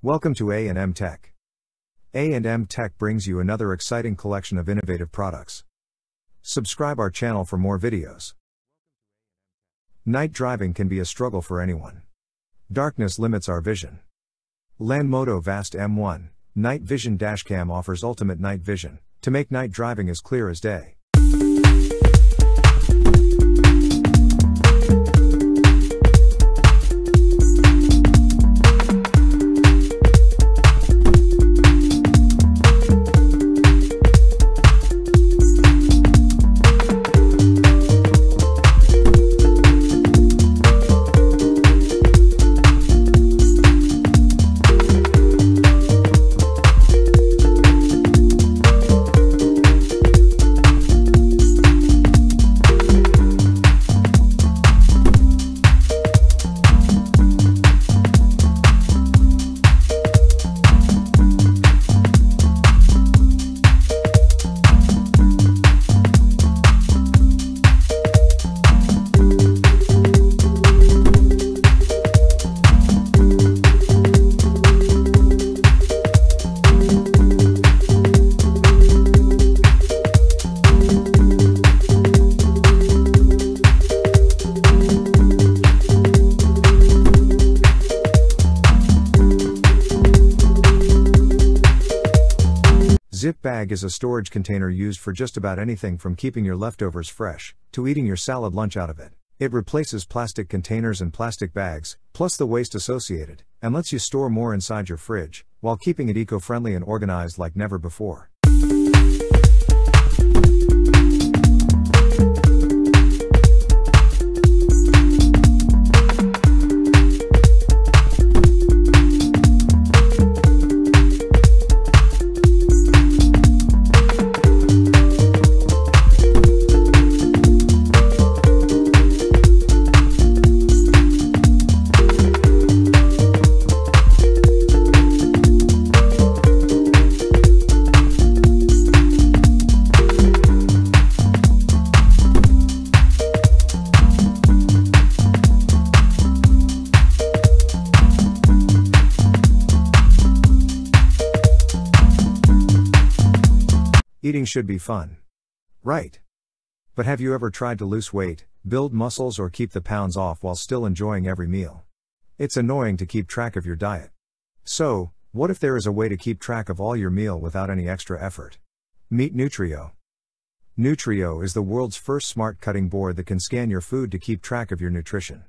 Welcome to A&M Tech. A&M Tech brings you another exciting collection of innovative products. Subscribe our channel for more videos. Night driving can be a struggle for anyone. Darkness limits our vision. Lanmodo Vast M1 Night Vision Dashcam offers ultimate night vision to make night driving as clear as day. Zip bag is a storage container used for just about anything from keeping your leftovers fresh to eating your salad lunch out of it. It replaces plastic containers and plastic bags, plus the waste associated, and lets you store more inside your fridge, while keeping it eco friendly and organized like never before. Eating should be fun. Right. But have you ever tried to lose weight, build muscles, or keep the pounds off while still enjoying every meal? It's annoying to keep track of your diet. So, what if there is a way to keep track of all your meal without any extra effort? Meet Nutrio. Nutrio is the world's first smart cutting board that can scan your food to keep track of your nutrition.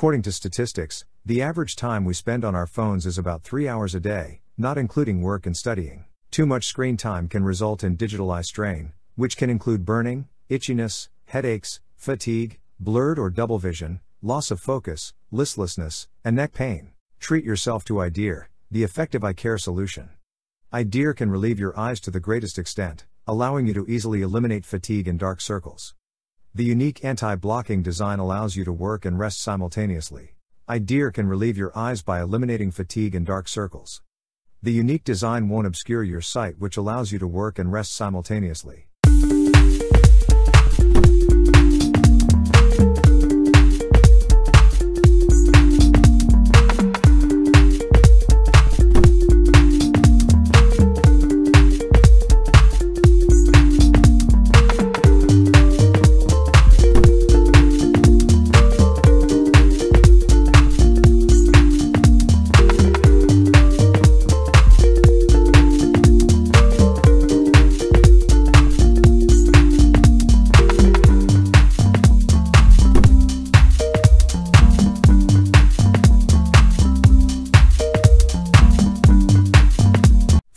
According to statistics, the average time we spend on our phones is about 3 hours a day, not including work and studying. Too much screen time can result in digital eye strain, which can include burning, itchiness, headaches, fatigue, blurred or double vision, loss of focus, listlessness, and neck pain. Treat yourself to EyeDear, the effective eye care solution. EyeDear can relieve your eyes to the greatest extent, allowing you to easily eliminate fatigue and dark circles. The unique anti-blocking design allows you to work and rest simultaneously. EyeDear can relieve your eyes by eliminating fatigue and dark circles. The unique design won't obscure your sight which allows you to work and rest simultaneously.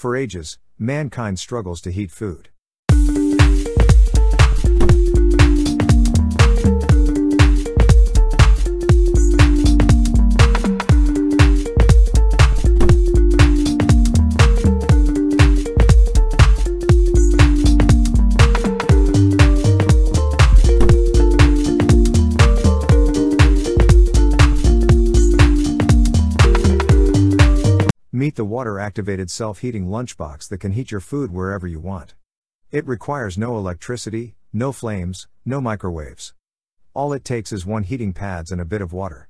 For ages, mankind struggles to heat food. Water activated self heating lunchbox that can heat your food wherever you want. It requires no electricity, no flames, no microwaves. All it takes is one heating pads and a bit of water.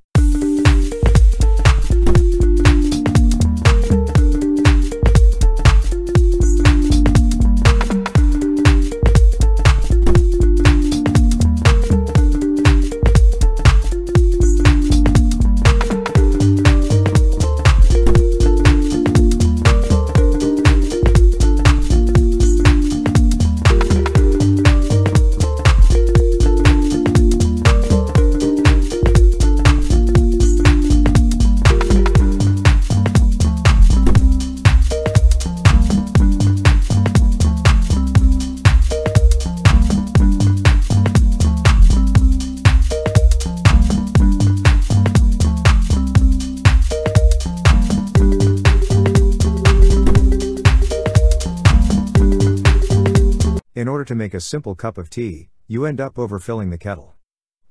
Order to make a simple cup of tea, you end up overfilling the kettle.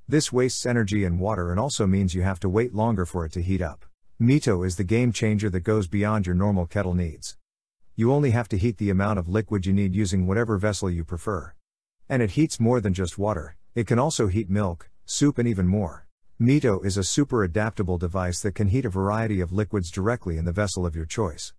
This wastes energy and water and also means you have to wait longer for it to heat up. Miito is the game changer that goes beyond your normal kettle needs. You only have to heat the amount of liquid you need using whatever vessel you prefer. And it heats more than just water, it can also heat milk, soup, and even more. Miito is a super adaptable device that can heat a variety of liquids directly in the vessel of your choice.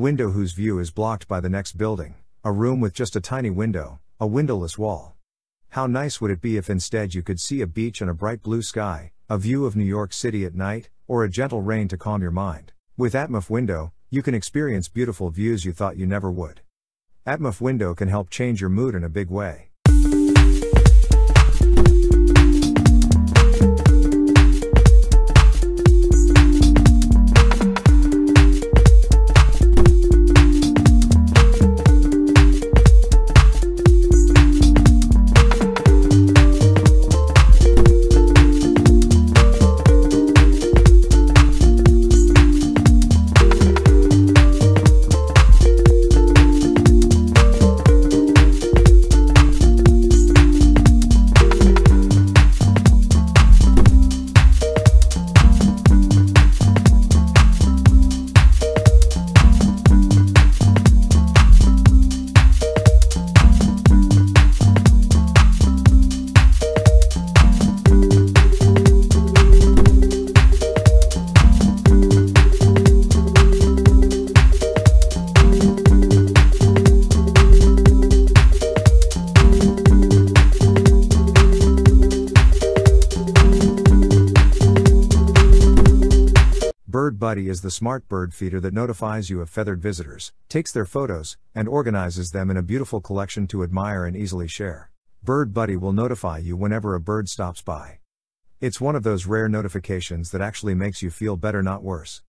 Window whose view is blocked by the next building, a room with just a tiny window, a windowless wall. How nice would it be if instead you could see a beach and a bright blue sky, a view of New York City at night, or a gentle rain to calm your mind? With Atmoph Window, you can experience beautiful views you thought you never would. Atmoph Window can help change your mood in a big way. Bird Buddy is the smart bird feeder that notifies you of feathered visitors, takes their photos, and organizes them in a beautiful collection to admire and easily share. Bird Buddy will notify you whenever a bird stops by. It's one of those rare notifications that actually makes you feel better, not worse.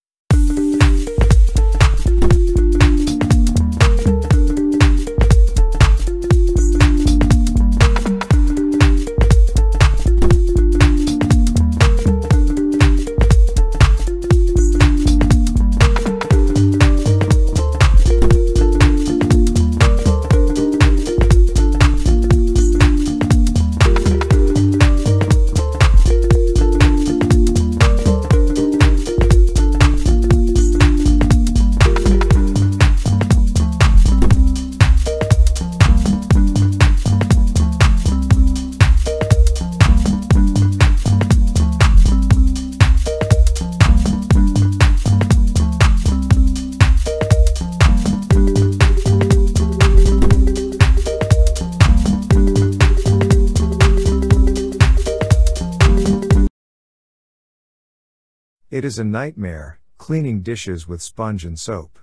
It is a nightmare, cleaning dishes with sponge and soap.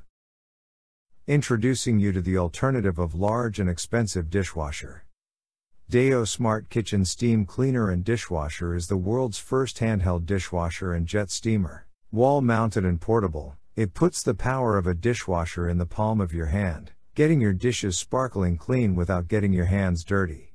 Introducing you to the alternative of large and expensive dishwasher. Dayoo Smart Kitchen Steam Cleaner and Dishwasher is the world's first handheld dishwasher and jet steamer. Wall mounted and portable, it puts the power of a dishwasher in the palm of your hand, getting your dishes sparkling clean without getting your hands dirty.